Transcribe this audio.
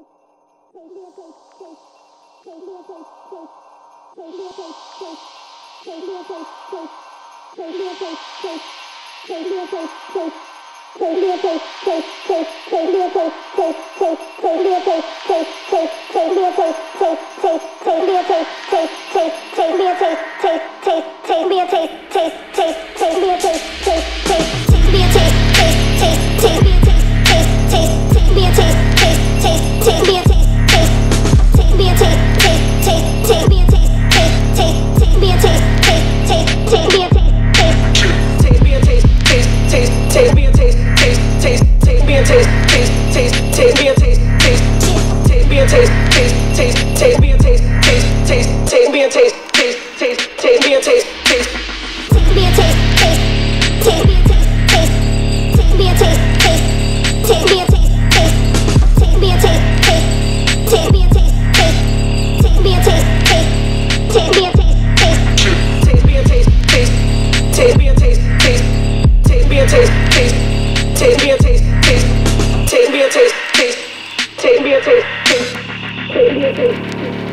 Taste me a taste, taste, taste, taste me a taste, taste, taste, taste me a taste, taste, taste, taste me a taste, taste, taste me a taste, taste, taste, taste me a taste, taste, taste, taste taste, taste me a taste, taste. Taste me a taste, taste, taste me a taste, taste. Taste me a taste, taste, taste me a taste, taste. Taste me a taste, taste, taste me a taste, taste. Taste me a taste, taste, taste me a taste, taste. Taste me a taste, taste, taste me a taste, taste, taste me a taste, taste, taste me a taste, taste, taste me a taste, taste, taste me a taste, taste, taste me a taste.